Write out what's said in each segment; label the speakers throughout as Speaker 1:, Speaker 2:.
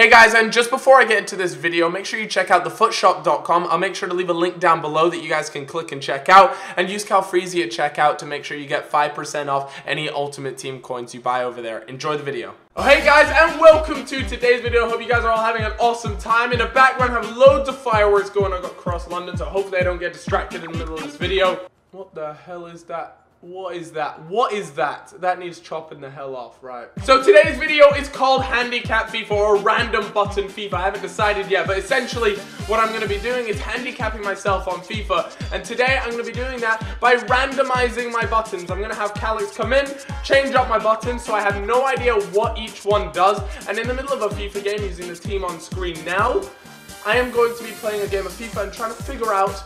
Speaker 1: Hey guys, and just before I get into this video, make sure you check out thefootshop.com. I'll make sure to leave a link down below that you guys can click and check out, and use Calfreezy at checkout to make sure you get 5% off any Ultimate Team coins you buy over there. Enjoy the video. Oh, hey guys, and welcome to today's video. Hope you guys are all having an awesome time. In the background, I have loads of fireworks going on across London, so hopefully I don't get distracted in the middle of this video. What the hell is that? What is that? What is that? That needs chopping the hell off, right? So today's video is called Handicap FIFA or Random Button FIFA. I haven't decided yet, but essentially what I'm going to be doing is handicapping myself on FIFA. And today I'm going to be doing that by randomizing my buttons. I'm going to have Calix come in, change up my buttons so I have no idea what each one does. And in the middle of a FIFA game using the team on screen now, I am going to be playing a game of FIFA and trying to figure out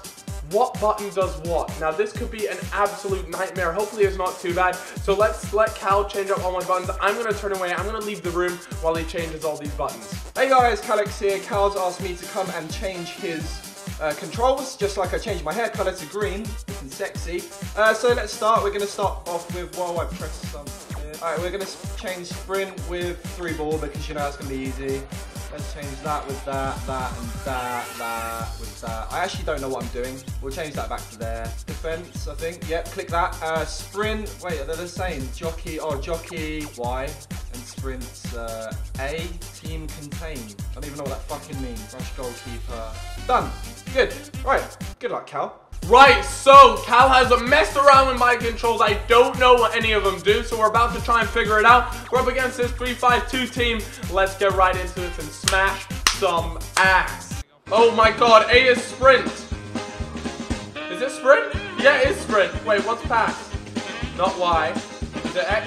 Speaker 1: what button does what. Now this could be an absolute nightmare. Hopefully it's not too bad. So let's let Cal change up all my buttons. I'm gonna turn away, I'm gonna leave the room while he changes all these buttons.
Speaker 2: Hey guys, Calix here. Cal's asked me to come and change his uh, controls, just like I changed my hair colour to green, looking sexy. Uh, so let's start. We're going to start off with, while I press something. Alright, we're going to change sprint with through ball because you know it's going to be easy. Let's change that with that, that, and that, that, with that. I actually don't know what I'm doing. We'll change that back to there. Defense, I think. Yep, click that. Uh, sprint, wait, are they're the same. Jockey, oh, jockey, Y. And sprint, uh, A. Team contain. I don't even know what that fucking means. Rush goalkeeper. Done. Good. Right. Good luck, Cal.
Speaker 1: Right, so Cal has messed around with my controls. I don't know what any of them do, so we're about to try and figure it out. We're up against this 3-5-2 team. Let's get right into this and smash some ass. Oh my god, A is sprint. Is it sprint? Yeah, it is sprint. Wait, what's pass? Not Y. Is it X?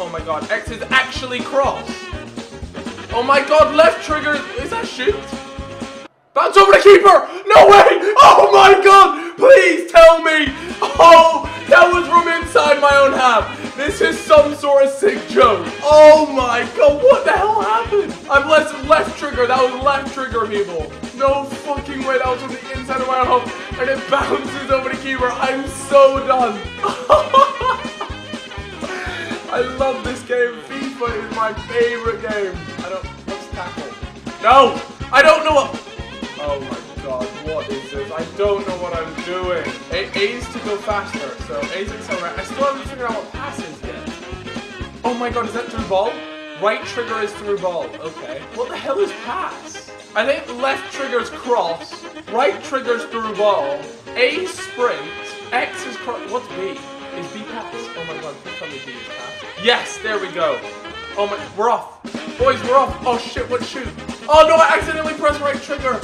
Speaker 1: Oh my god, X is actually cross. Oh my god, left trigger. Is that shoot? Bounce over the keeper! No way! Oh my god! Please tell me! Oh, that was from inside my own half. This is some sort of sick joke. Oh my god, what the hell happened? I'm left, left trigger. That was left trigger, people. No fucking way. That was from the inside of my own half. And it bounces over the keeper. I'm so done. I love this game. FIFA is my favorite game. I don't... Tackle? No! I don't know what... Oh my god, what is this? I don't know what I'm doing. A A's to go faster, so A is accelerate. I still haven't figured out what pass is yet. Oh my god, is that through ball? Right trigger is through ball. Okay. What the hell is pass? I think left trigger's cross, right trigger's through ball, A sprint, X is cross. What's B? Is B pass? Oh my god, tell me B is pass. Yes, there we go. Oh my, we're off. Boys, we're off. Oh shit, what shoot? Oh no, I accidentally pressed right trigger.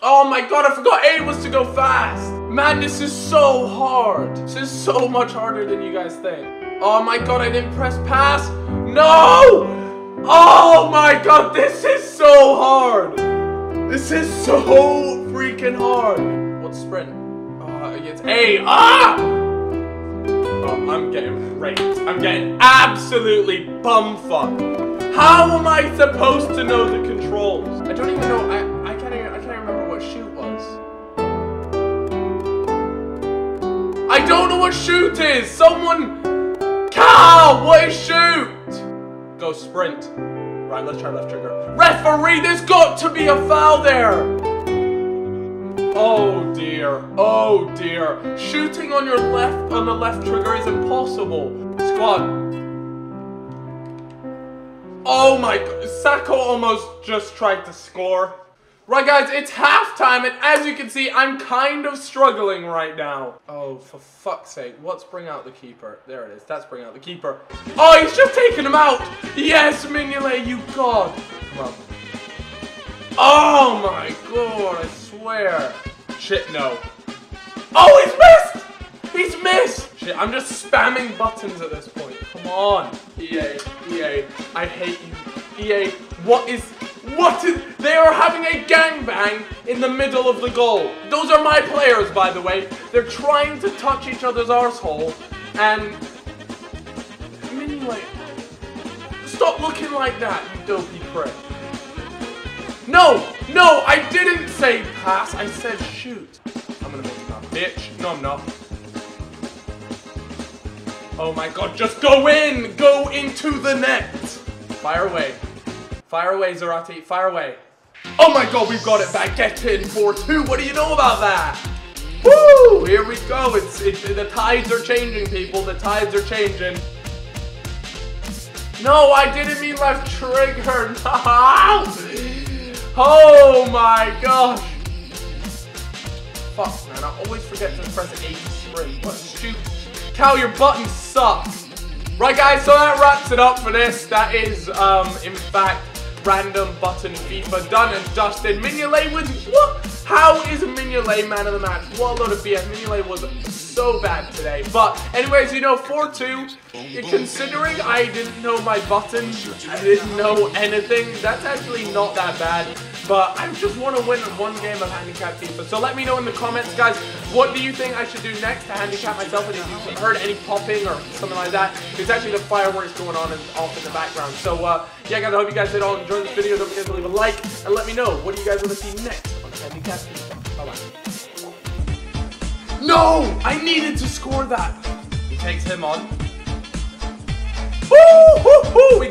Speaker 1: Oh my god, I forgot A was to go fast! Man, this is so hard. This is so much harder than you guys think. Oh my god, I didn't press pass. No! Oh my god, this is so hard! This is so freaking hard. What's sprint? Uh, it's A. Ah! Oh, I'm getting raped. I'm getting absolutely bumfucked. How am I supposed to know the controls? I don't even know. I, I can't even, I can't remember what shoot was. I don't know what shoot is. Someone, Cal, what is shoot? Go sprint. Right, let's try left trigger. Referee, there's got to be a foul there. Oh dear, oh dear. Shooting on your left, on the left trigger is impossible. Squad, Oh my god, Sako almost just tried to score. Right guys, it's halftime and as you can see, I'm kind of struggling right now. Oh, for fuck's sake, what's bring out the keeper? There it is, that's bring out the keeper. Oh, he's just taking him out! Yes, Mignolet, you god! Come on. Oh my god, I swear. Shit, no. Oh, he's missed! He's missed! Shit, I'm just spamming buttons at this point. On. EA, EA, I hate you. EA, what is, what is, they are having a gangbang in the middle of the goal. Those are my players, by the way. They're trying to touch each other's arsehole, and, anyway, stop looking like that, you dopey prick. No, no, I didn't say pass, I said shoot. I'm gonna make him a bitch. No, I'm not. Oh my god, just go in! Go into the net! Fire away. Fire away, Zarate. Fire away. Oh my god, we've got it back. Get in 4-2. What do you know about that? Woo! Here we go. It's, it's the tides are changing, people. The tides are changing. No, I didn't mean left trigger. No! Oh my gosh. Fuck, man. I always forget to press A3. What stupid. Cal, your button sucks. Right, guys, so that wraps it up for this. That is, um, in fact, random button FIFA done and dusted. Mignolet was, what? How is Mignolet man of the match? What a load of BS. Mignolet was so bad today. But anyways, you know, 4-2, considering I didn't know my buttons, I didn't know anything, that's actually not that bad. But I just want to win one game of Handicap FIFA. So let me know in the comments, guys, what do you think I should do next to handicap myself? And if you've heard any popping or something like that, there's actually the fireworks going on and off in the background. So uh, yeah, guys, I hope you guys did all enjoy this video. Don't forget to leave a like and let me know what do you guys want to see next on Handicap FIFA. Bye-bye. No! I needed to score that. He takes him on. Woo! Woo! Woo!